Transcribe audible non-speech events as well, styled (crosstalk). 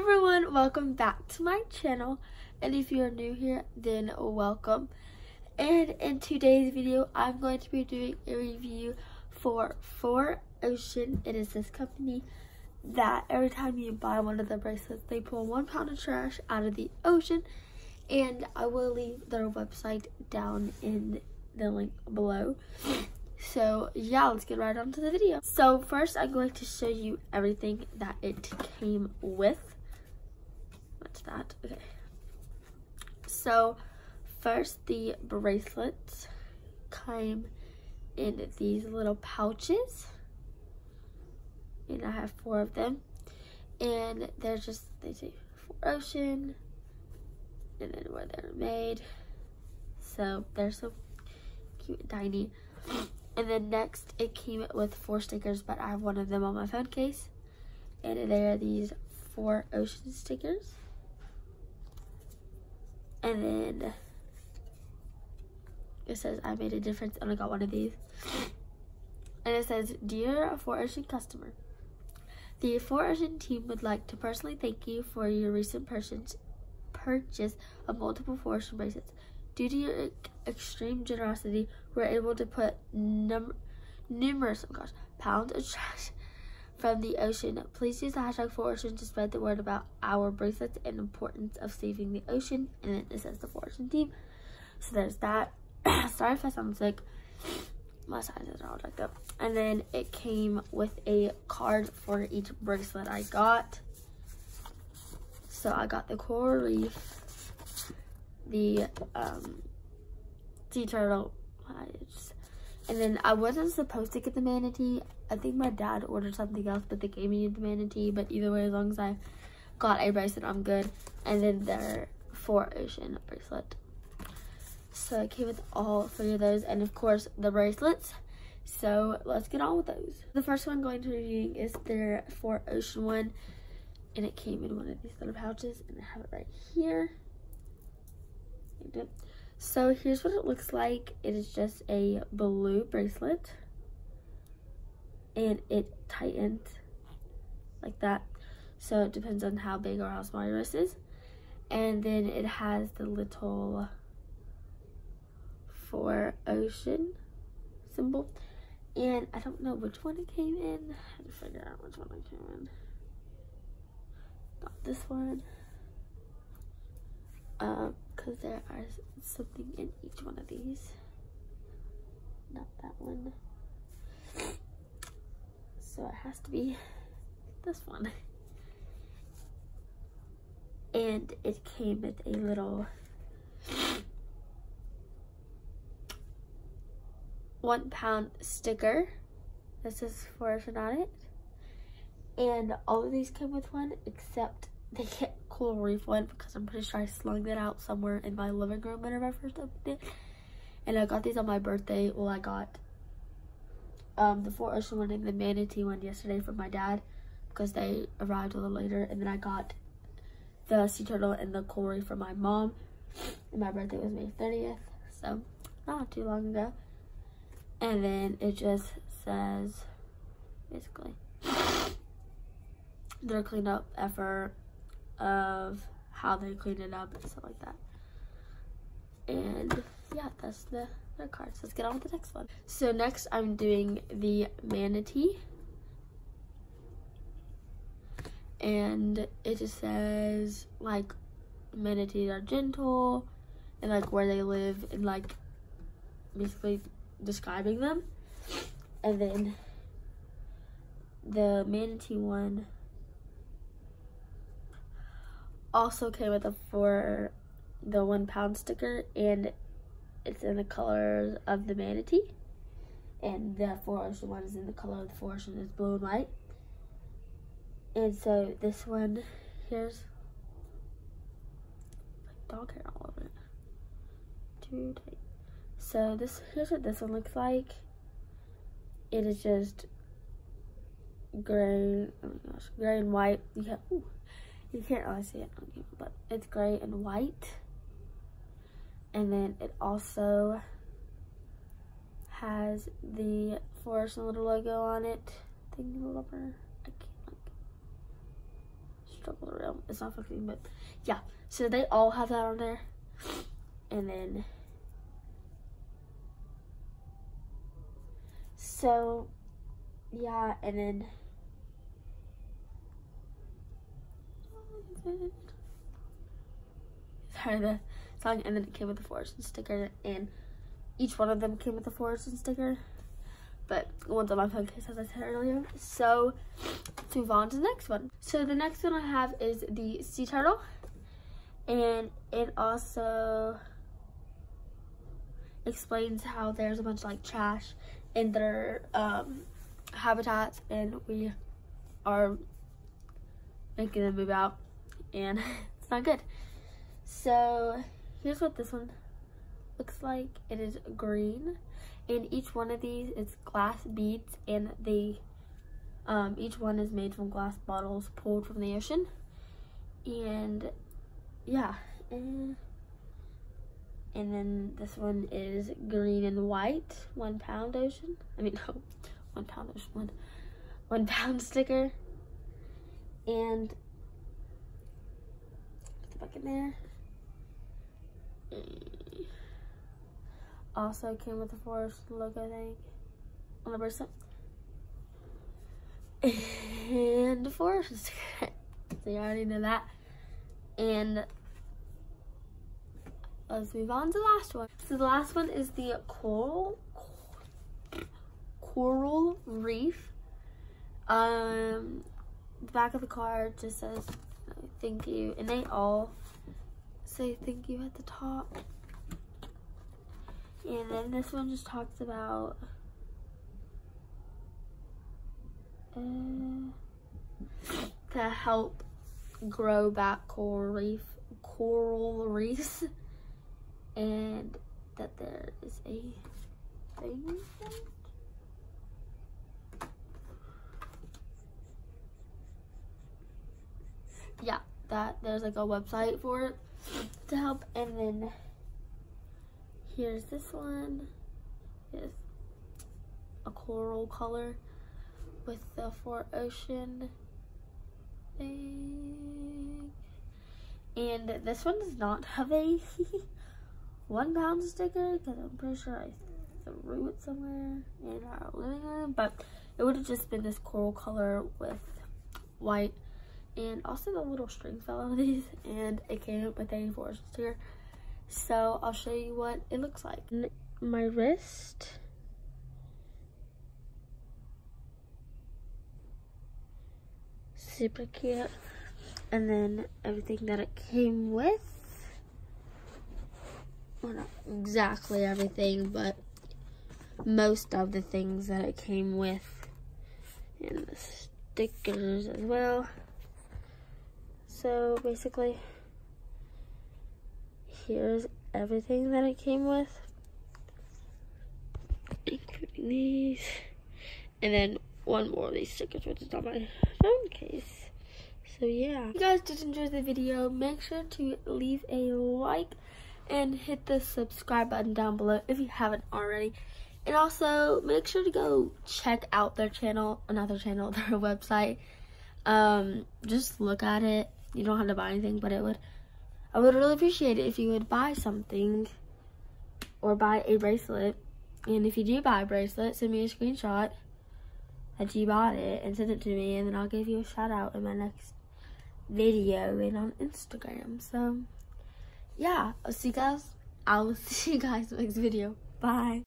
everyone, welcome back to my channel. And if you are new here, then welcome. And in today's video, I'm going to be doing a review for 4Ocean. It is this company that every time you buy one of their bracelets, they pull one pound of trash out of the ocean. And I will leave their website down in the link below. So yeah, let's get right on to the video. So first I'm going to show you everything that it came with. That? Okay. So first the bracelets came in these little pouches. And I have four of them. And they're just, they say 4Ocean. And then where they're made. So they're so cute and tiny. And then next it came with four stickers, but I have one of them on my phone case. And they are these 4Ocean stickers. And then it says I made a difference and I got one of these. And it says, Dear 4Ocean customer, the 4Ocean team would like to personally thank you for your recent purchase of multiple 4Ocean bracelets. Due to your extreme generosity, we're able to put num numerous oh gosh, pounds of trash from the ocean. Please use the hashtag 4Ocean to spread the word about our bracelets and importance of saving the ocean. And then it says the 4Ocean team. So there's that. (clears throat) Sorry if I sound sick. My sizes are all jacked up. And then it came with a card for each bracelet I got. So I got the coral reef the um, sea turtle. And then I wasn't supposed to get the manatee. I think my dad ordered something else, but they gave me the manatee. But either way, as long as I got a bracelet, I'm good. And then their 4Ocean bracelet. So I came with all three of those. And of course, the bracelets. So let's get on with those. The first one going to review is their 4Ocean one. And it came in one of these little pouches. And I have it right here. So here's what it looks like. It is just a blue bracelet. And it tightened like that. So it depends on how big or how small your wrist is. And then it has the little 4Ocean symbol. And I don't know which one it came in. I had to figure out which one it came in. Not this one. Um, because there are something in each one of these. Not that one. So it has to be this one. And it came with a little one pound sticker. This is for on it. And all of these came with one except they get cool reef one because I'm pretty sure I slung that out somewhere in my living room whenever I first opened it. And I got these on my birthday. Well, I got um, the 4Ocean one and the manatee one yesterday from my dad because they arrived a little later. And then I got the sea turtle and the coral from my mom. And my birthday was May 30th. So, not too long ago. And then it just says, basically, their cleanup effort of how they cleaned it up and stuff like that. And yeah, that's the, cards. Let's get on with the next one. So next I'm doing the manatee. And it just says like manatees are gentle and like where they live and like basically describing them. And then the manatee one also came with a for the one pound sticker and it's in the colors of the manatee and the 4Ocean one is in the color of the 4Ocean it's blue and white. And so this one here's like dog hair all over it. Too tight. So this here's what this one looks like. It is just gray oh my gosh gray and white. You have ooh, you can't really see it on camera, but it's gray and white. And then it also has the 4Ocean little logo on it. Thingy rubber. I can't like struggle around. it's not functioning, but yeah. So they all have that on there. And then, so yeah, and then, (laughs) sorry, the song, and then it came with the 4Ocean sticker, and each one of them came with a 4Ocean sticker but one's on my phone case as I said earlier. So let's move on to the next one. So the next one I have is the sea turtle. And it also explains how there's a bunch of like trash in their um, habitats and we are making them move out and (laughs) it's not good. So here's what this one looks like. It is green and each one of these is glass beads and they um, each one is made from glass bottles pulled from the ocean. And yeah and, and then this one is green and white one pound ocean I mean (laughs) no one pound ocean one one pound sticker. And put the bucket there also came with the 4Ocean logo, I think, on the bracelet. And the 4Ocean. so you already know that. And let's move on to the last one. So the last one is the coral coral reef. Um, the back of the card just says thank you, and they all say thank you at the top. And then this one just talks about uh, to help grow back coral reef coral reefs and that there is a thing yeah that there's like a website for it to help and then Here's this one. It's a coral color with the 4Ocean thing. And this one does not have a (laughs) one pound sticker because I'm pretty sure I threw it somewhere in our living room. But it would have just been this coral color with white. And also the little string fell out of these. (laughs) And it came with a 4Ocean sticker. So I'll show you what it looks like. My wrist. Super cute. And then everything that it came with. Well, not exactly everything, but most of the things that it came with. And the stickers as well. So basically, here's everything that it came with, including these, and then one more of these stickers, which is on my phone case. So yeah. If you guys did enjoy the video, make sure to leave a like and hit the subscribe button down below if you haven't already. And also, make sure to go check out their channel, another channel, (laughs) their website. Um, just look at it. You don't have to buy anything, but it would I would really appreciate it if you would buy something or buy a bracelet. And if you do buy a bracelet, send me a screenshot that you bought it and send it to me and then I'll give you a shout out in my next video and on Instagram. So yeah, I'll see you guys. I'll (laughs) see you guys next video. Bye.